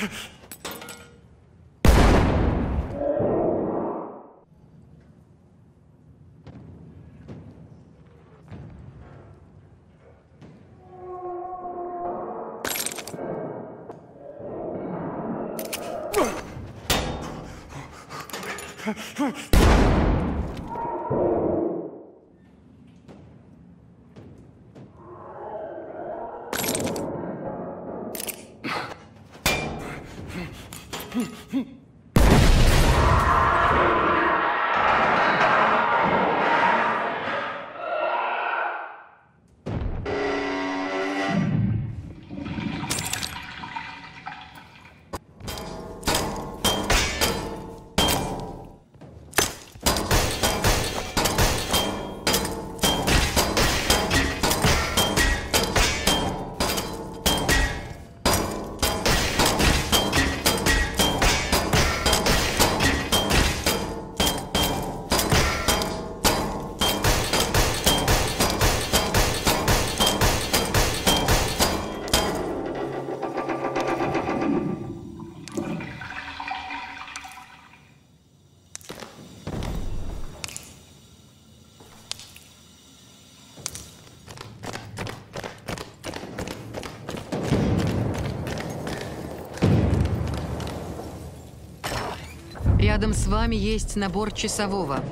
Huh? あっ! Рядом с вами есть набор часового.